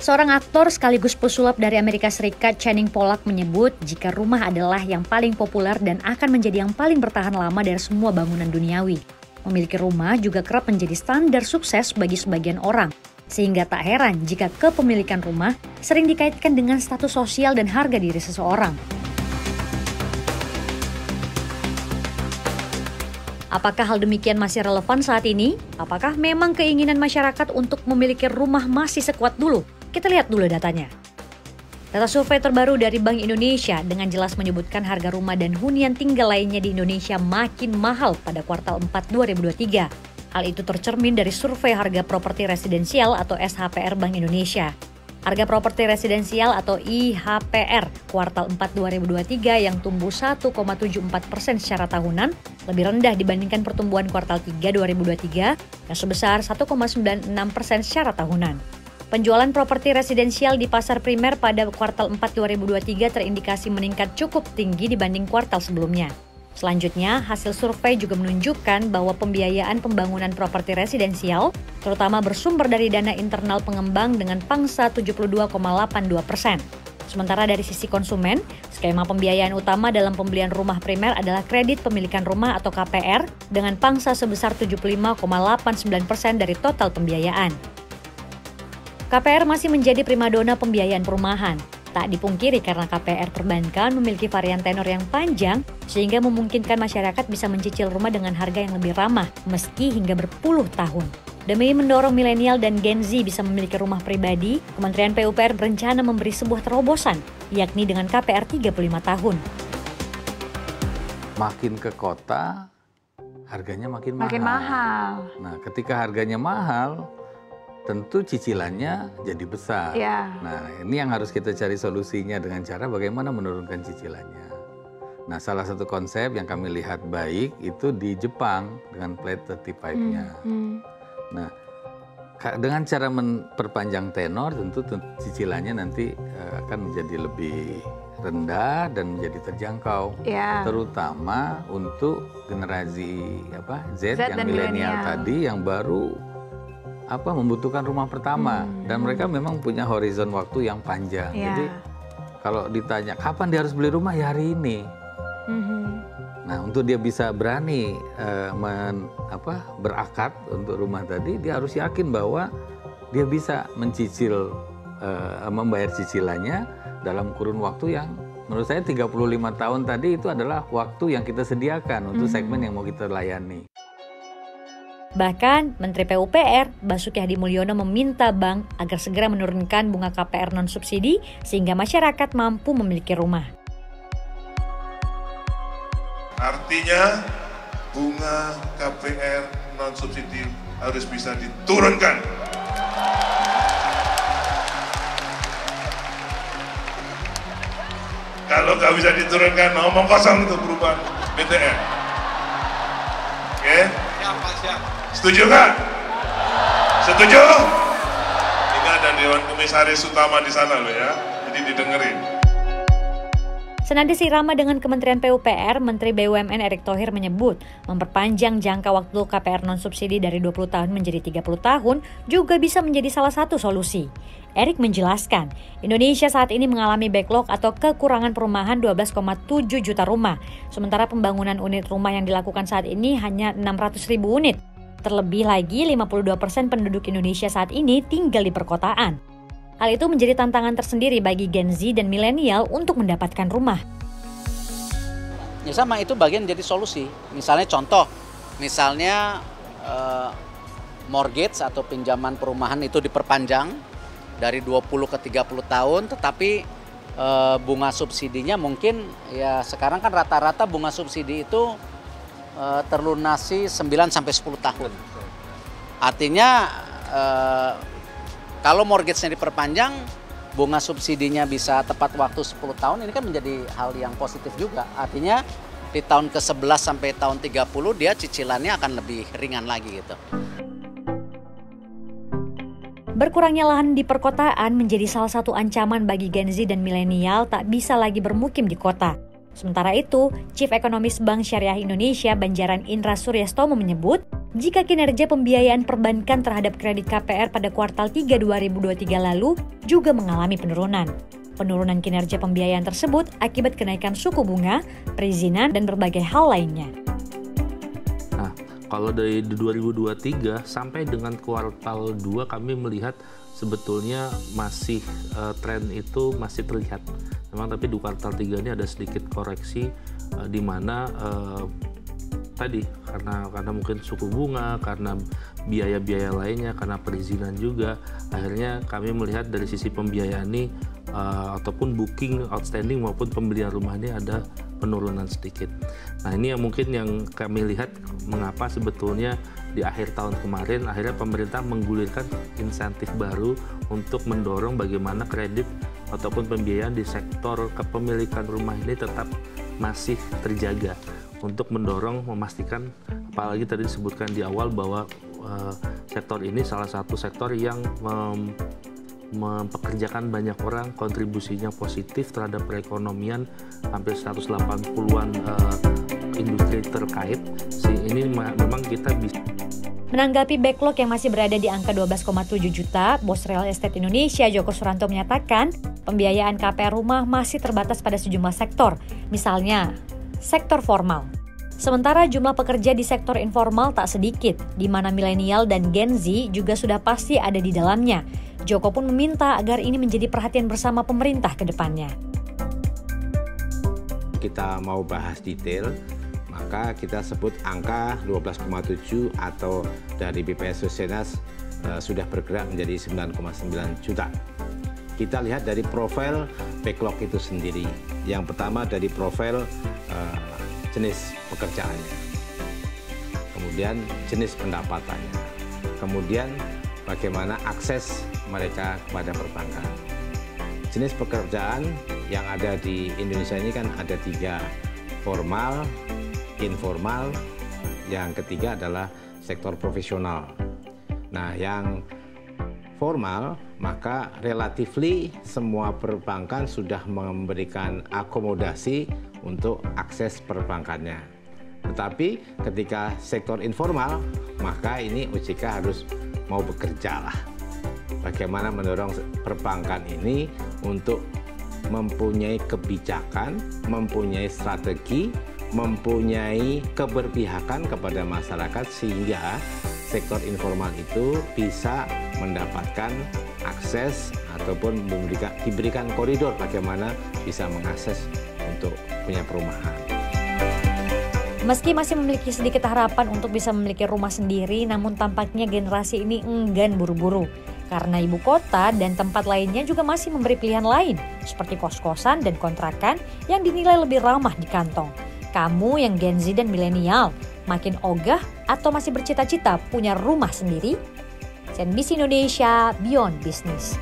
Seorang aktor sekaligus pesulap dari Amerika Serikat, Channing Pollock menyebut jika rumah adalah yang paling populer dan akan menjadi yang paling bertahan lama dari semua bangunan duniawi. Memiliki rumah juga kerap menjadi standar sukses bagi sebagian orang, sehingga tak heran jika kepemilikan rumah sering dikaitkan dengan status sosial dan harga diri seseorang. Apakah hal demikian masih relevan saat ini? Apakah memang keinginan masyarakat untuk memiliki rumah masih sekuat dulu? Kita lihat dulu datanya. Data survei terbaru dari Bank Indonesia dengan jelas menyebutkan harga rumah dan hunian tinggal lainnya di Indonesia makin mahal pada kuartal 4 2023. Hal itu tercermin dari survei harga properti residensial atau SHPR Bank Indonesia. Harga properti residensial atau IHPR kuartal 4 2023 yang tumbuh 1,74 persen secara tahunan lebih rendah dibandingkan pertumbuhan kuartal 3 2023 yang sebesar 1,96 persen secara tahunan. Penjualan properti residensial di pasar primer pada kuartal 4 2023 terindikasi meningkat cukup tinggi dibanding kuartal sebelumnya. Selanjutnya, hasil survei juga menunjukkan bahwa pembiayaan pembangunan properti residensial terutama bersumber dari dana internal pengembang dengan pangsa 72,82 persen. Sementara dari sisi konsumen, skema pembiayaan utama dalam pembelian rumah primer adalah kredit pemilikan rumah atau KPR dengan pangsa sebesar 75,89 persen dari total pembiayaan. KPR masih menjadi primadona pembiayaan perumahan. Tak dipungkiri karena KPR perbankan memiliki varian tenor yang panjang sehingga memungkinkan masyarakat bisa mencicil rumah dengan harga yang lebih ramah meski hingga berpuluh tahun. Demi mendorong milenial dan Gen Z bisa memiliki rumah pribadi, Kementerian PUPR berencana memberi sebuah terobosan, yakni dengan KPR 35 tahun. Makin ke kota, harganya makin, makin mahal. mahal. Nah, ketika harganya mahal, tentu cicilannya jadi besar. Ya. Nah, ini yang harus kita cari solusinya dengan cara bagaimana menurunkan cicilannya. Nah, salah satu konsep yang kami lihat baik itu di Jepang dengan plate 35-nya. Hmm, hmm. Nah, dengan cara memperpanjang tenor tentu cicilannya nanti uh, akan menjadi lebih rendah dan menjadi terjangkau, ya. terutama untuk generasi apa Z, Z yang milenial tadi yang baru apa membutuhkan rumah pertama hmm. dan mereka memang punya horizon waktu yang panjang. Yeah. Jadi kalau ditanya kapan dia harus beli rumah ya hari ini. Hmm. Nah untuk dia bisa berani uh, men, apa berakad untuk rumah tadi dia harus yakin bahwa dia bisa mencicil uh, membayar cicilannya dalam kurun waktu yang menurut saya 35 tahun tadi itu adalah waktu yang kita sediakan untuk hmm. segmen yang mau kita layani. Bahkan, Menteri PUPR Basuki Hadi Mulyono meminta bank agar segera menurunkan bunga KPR non-subsidi sehingga masyarakat mampu memiliki rumah. Artinya, bunga KPR non-subsidi harus bisa diturunkan. Kalau nggak bisa diturunkan, ngomong kosong untuk perubahan BTN. Oke? Okay? Siap, Pak, siap. Setuju nggak? Setuju? Ini ada Dewan Komisaris utama di sana loh ya, jadi didengerin. Senada sirama dengan Kementerian PUPR, Menteri BUMN Erick Thohir menyebut memperpanjang jangka waktu KPR non-subsidi dari 20 tahun menjadi 30 tahun juga bisa menjadi salah satu solusi. Erick menjelaskan, Indonesia saat ini mengalami backlog atau kekurangan perumahan 12,7 juta rumah, sementara pembangunan unit rumah yang dilakukan saat ini hanya 600 ribu unit. Terlebih lagi, 52% persen penduduk Indonesia saat ini tinggal di perkotaan. Hal itu menjadi tantangan tersendiri bagi Gen Z dan milenial untuk mendapatkan rumah. Ya sama, itu bagian jadi solusi. Misalnya contoh, misalnya uh, mortgage atau pinjaman perumahan itu diperpanjang dari 20 ke 30 tahun, tetapi uh, bunga subsidinya mungkin ya sekarang kan rata-rata bunga subsidi itu uh, terlunasi 9 sampai 10 tahun. Artinya uh, kalau mortgage-nya diperpanjang, bunga subsidinya bisa tepat waktu 10 tahun, ini kan menjadi hal yang positif juga. Artinya di tahun ke-11 sampai tahun 30 dia cicilannya akan lebih ringan lagi gitu. Berkurangnya lahan di perkotaan menjadi salah satu ancaman bagi Gen Z dan milenial tak bisa lagi bermukim di kota. Sementara itu, Chief Economist Bank Syariah Indonesia Banjaran Indra Suryastomo menyebut, jika kinerja pembiayaan perbankan terhadap kredit KPR pada kuartal 3 2023 lalu juga mengalami penurunan. Penurunan kinerja pembiayaan tersebut akibat kenaikan suku bunga, perizinan, dan berbagai hal lainnya. Kalau dari 2023 sampai dengan kuartal 2 kami melihat sebetulnya masih uh, tren itu masih terlihat. Memang tapi di kuartal 3 ini ada sedikit koreksi uh, di mana uh, tadi karena karena mungkin suku bunga, karena biaya-biaya lainnya, karena perizinan juga, akhirnya kami melihat dari sisi pembiayaan ini uh, ataupun booking outstanding maupun pembelian rumah ini ada penurunan sedikit. Nah ini yang mungkin yang kami lihat mengapa sebetulnya di akhir tahun kemarin akhirnya pemerintah menggulirkan insentif baru untuk mendorong bagaimana kredit ataupun pembiayaan di sektor kepemilikan rumah ini tetap masih terjaga untuk mendorong memastikan apalagi tadi disebutkan di awal bahwa uh, sektor ini salah satu sektor yang mem, mempekerjakan banyak orang kontribusinya positif terhadap perekonomian hampir 180-an uh, eh, industri terkait si ini memang kita bisa Menanggapi backlog yang masih berada di angka 12,7 juta, Bos Real Estate Indonesia Joko Suranto menyatakan pembiayaan KPR rumah masih terbatas pada sejumlah sektor, misalnya sektor formal. Sementara jumlah pekerja di sektor informal tak sedikit, di mana milenial dan Gen Z juga sudah pasti ada di dalamnya. Joko pun meminta agar ini menjadi perhatian bersama pemerintah ke depannya. Kita mau bahas detail, maka kita sebut angka 12,7 atau dari BPS Susenas uh, sudah bergerak menjadi 9,9 juta. Kita lihat dari profil backlog itu sendiri. Yang pertama dari profil uh, jenis pekerjaannya, kemudian jenis pendapatannya, kemudian bagaimana akses mereka kepada perbankan. Jenis pekerjaan yang ada di Indonesia ini kan ada tiga, formal, informal, yang ketiga adalah sektor profesional. Nah, yang formal, maka relatifly semua perbankan sudah memberikan akomodasi untuk akses perbankannya. Tetapi ketika sektor informal, maka ini OJK harus mau bekerja lah. Bagaimana mendorong perbankan ini untuk mempunyai kebijakan, mempunyai strategi, mempunyai keberpihakan kepada masyarakat sehingga sektor informal itu bisa mendapatkan akses ataupun memberikan, diberikan koridor bagaimana bisa mengakses untuk punya perumahan. Meski masih memiliki sedikit harapan untuk bisa memiliki rumah sendiri, namun tampaknya generasi ini enggan buru-buru. Karena ibu kota dan tempat lainnya juga masih memberi pilihan lain, seperti kos-kosan dan kontrakan yang dinilai lebih ramah di kantong. Kamu yang Gen Z dan milenial, makin ogah atau masih bercita-cita punya rumah sendiri? CNBC Indonesia Beyond Business.